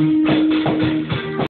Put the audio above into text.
Mm-hmm.